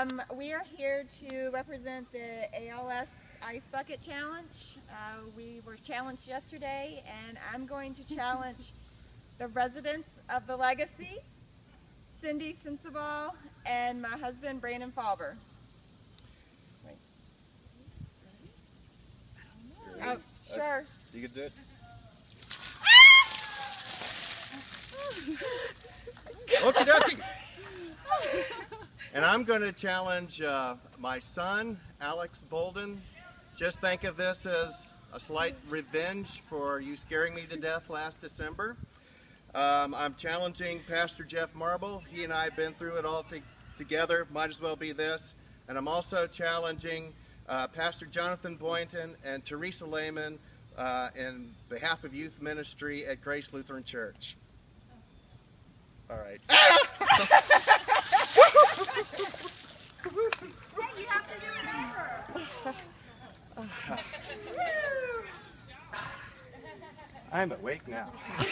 Um, we are here to represent the ALS Ice Bucket Challenge. Uh, we were challenged yesterday, and I'm going to challenge the residents of the Legacy, Cindy Sensabaugh, and my husband Brandon Falber. Oh, sure. You can do it. Okie dokie. And I'm going to challenge uh, my son, Alex Bolden. Just think of this as a slight revenge for you scaring me to death last December. Um, I'm challenging Pastor Jeff Marble. He and I have been through it all to together. Might as well be this. And I'm also challenging uh, Pastor Jonathan Boynton and Teresa Lehman uh, in behalf of youth ministry at Grace Lutheran Church. All right. I'm awake now.